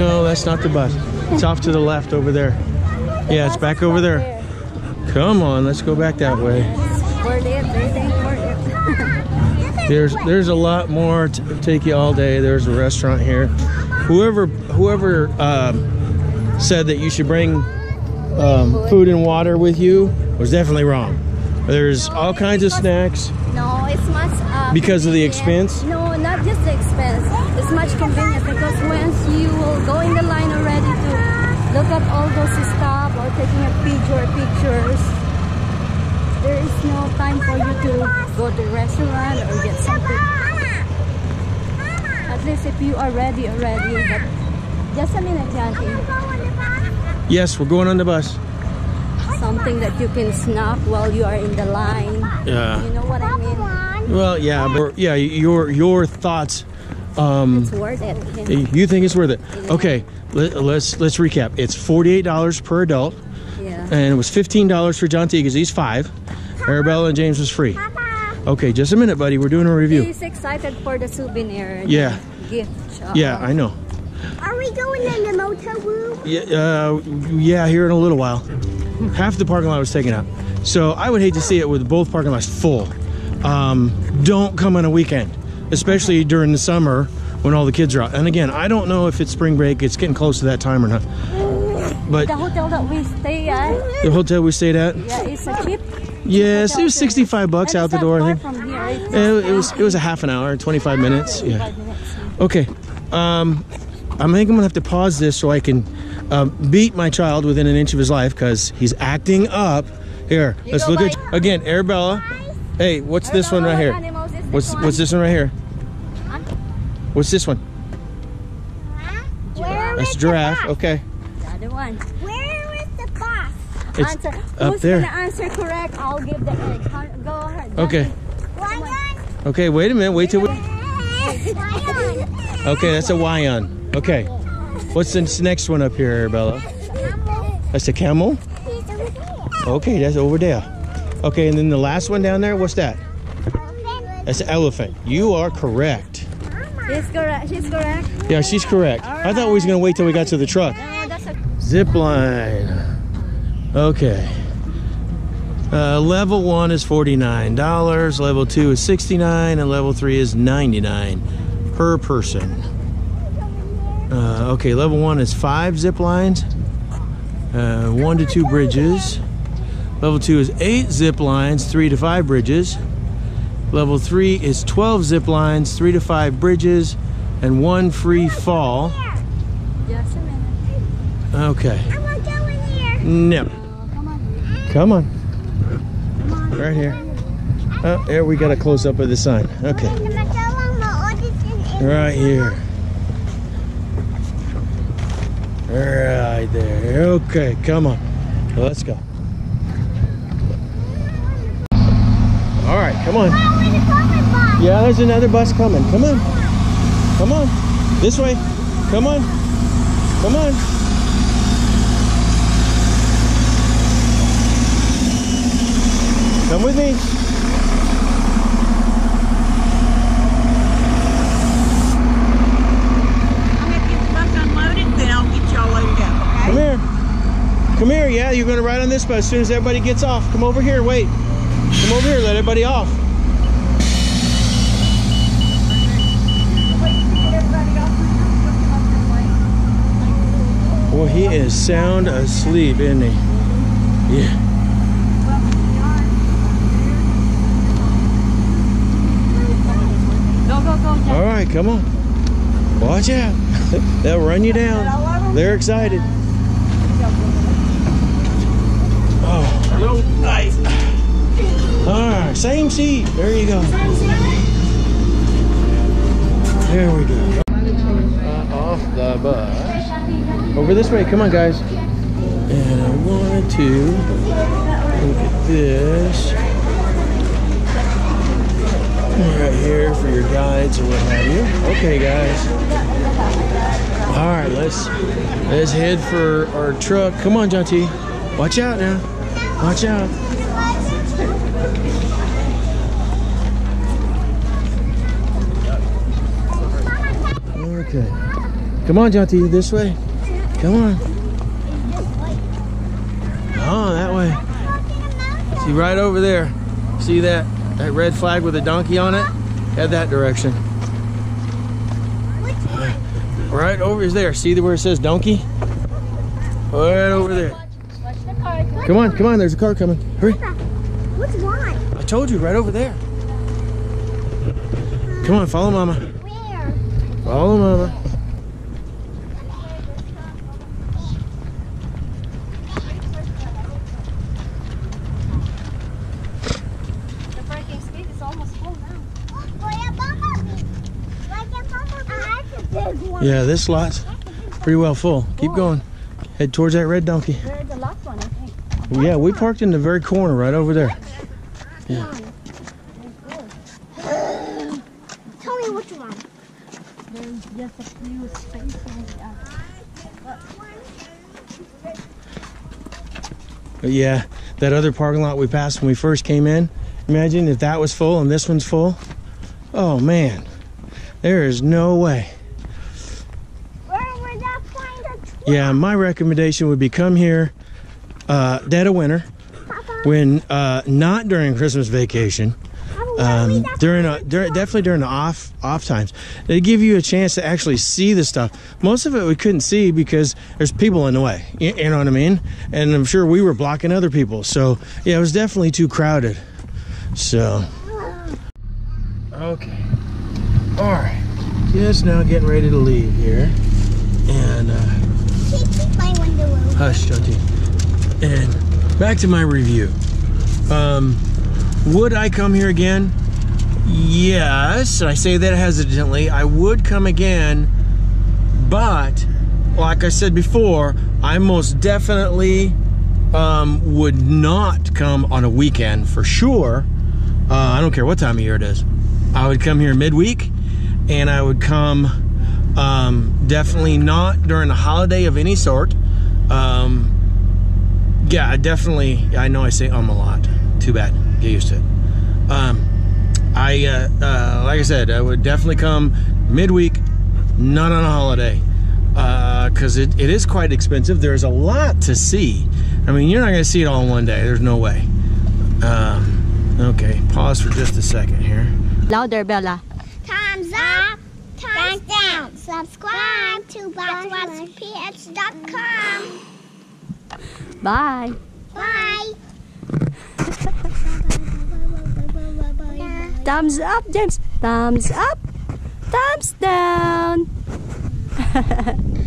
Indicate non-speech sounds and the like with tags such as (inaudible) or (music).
that's not the bus. It's off to the left over there. Yeah, it's back over there. Come on, let's go back that way. Worth it. They think worth it. There's there's a lot more to take you all day. There's a restaurant here. Whoever whoever um, said that you should bring um, food and water with you was definitely wrong. There's all kinds of snacks. No, it's much. Uh, Because of the expense? No, the expense. It's much convenient because once you will go in the line already to look at all those stuff or taking a picture or pictures, there is no time for you to go to restaurant or get something. At least if you are ready already. But just a minute, Janky. Yes, we're going on the bus. Something that you can snack while you are in the line. Yeah. You know what I mean? Well, yeah, but yeah, your your thoughts. Um, It's worth it. you think it's worth it? Okay, let, let's let's recap. It's forty eight dollars per adult, Yeah. and it was fifteen dollars for John T because he's five. Arabella and James was free. Okay, just a minute, buddy. We're doing a review. He's excited for the souvenir. the Yeah. Gift shop. Yeah, I know. Are we going in the motel room? Yeah, uh, yeah, here in a little while. Half the parking lot was taken out, so I would hate to see it with both parking lots full. Um, don't come on a weekend, especially during the summer when all the kids are out. And again, I don't know if it's spring break; it's getting close to that time or not. But The hotel that we stay at, the hotel we stayed at, yeah, it's a cheap. yes, it was sixty-five bucks out the door. I think. It, it was it was a half an hour, twenty-five minutes. Yeah. Okay. Um, I think I'm gonna have to pause this so I can um, beat my child within an inch of his life because he's acting up. Here, let's look at again, Arabella. Hey, what's this one right here? animals What's one? what's this one right here? What's this one? That's the giraffe. Okay. The other one. Where is the bus? It's answer. up Who's there. gonna answer correct? I'll give the uh, egg. Go ahead. Okay. Lion. Okay. Wait a minute. Wait till we. (laughs) Okay, that's a Wyon. Okay. What's this next one up here, Arabella? That's a camel. He's over there. Okay, that's over there. Okay, and then the last one down there. What's that? That's an elephant. You are correct. She's correct. She's correct. Yeah, she's correct. I thought we was gonna wait till we got to the truck. No, that's a. Zip line. Okay. Uh, level one is forty-nine dollars. Level two is sixty-nine, and level three is ninety-nine per person. Uh, okay, level one is five zip lines, uh, one to two bridges. Level two is eight zip lines, three to five bridges. Level three is twelve zip lines, three to five bridges, and one free fall. Just a minute. Okay. I'm gonna go in here. No. Oh, come on. Come on. Right here. Oh, there we got a close up of the sign. Okay. In the motel room, my audition is- Right here. Right there. Okay, come on. Let's go. All right, come on. Where's the coffee box? Yeah, there's another bus coming. Come on. Come on. This way. Come on. Come on. Come with me. I'm gonna get the bus unloaded, then I'll get y'all loaded up. Come here. Come here. Yeah, you're going to ride on this bus as soon as everybody gets off. Come over here. Wait. Come over here. Let everybody off. Well, he is sound asleep, isn't he? Yeah. All right, come on. Watch out. (laughs) They'll run you down. They're excited. Oh, nice. All right, same seat. There you go. There we go. Uh, off the bus. Over this way. Come on, guys. And I wanted to look at this. Right here for your guides or what have you. Okay, guys. All right, let's let's head for our truck. Come on, John T. Watch out now. Watch out. Okay. Come on, John T. This way. Come on. Oh, that way. walking a mountain. See right over there. See that that red flag with a donkey on it? Head that direction. Right over is there. See the where it says donkey? Right over there. Watch the car. Come on, come on. There's a car coming. Hurry. What's one? I told you, right over there. Come on, follow mama. Where? Follow mama. The parking space is almost full now. Boy, a bumblebee. Like a bumblebee. That's a big one. Yeah, this lot's pretty well full. Keep going. Head towards that red donkey. There's the last one, Yeah, we parked in the very corner right over there. Tell me which one. There's just a few spaces. Yeah. But yeah, that other parking lot we passed when we first came in. Imagine if that was full and this one's full. Oh man, there is no way. Where would I find a? Yeah, my recommendation would be come here uh, dead of winter Papa? when uh, not during Christmas vacation. Papa, where Um, during a, during, definitely during the off off times, they give you a chance to actually see the stuff. Most of it we couldn't see because there's people in the way. You, you know what I mean? And I'm sure we were blocking other people. So yeah, it was definitely too crowded. So okay, all right, just now getting ready to leave here, and uh, Keep keep my window open. hush, John T. And back to my review. Um, would I come here again? Yes, I say that hesitantly. I would come again, but like I said before, I most definitely um, would not come on a weekend for sure. Uh, I don't care what time of year it is. I would come here midweek, and I would come um, definitely not during a holiday of any sort. Um, yeah, I definitely. I know I say um a lot. Too bad. Get used to it. Um, I uh, uh, like I said, I would definitely come midweek, not on a holiday, because it, it is quite expensive. There's a lot to see. I mean, you're not going to see it all in one day. There's no way. Um, okay, pause for just a second here. Louder, Bella. Time's up. Time's down. Subscribe to BoxWatchPH.com. Bye. Bye. Thumbs up, James. Thumbs up. Thumbs down. (laughs)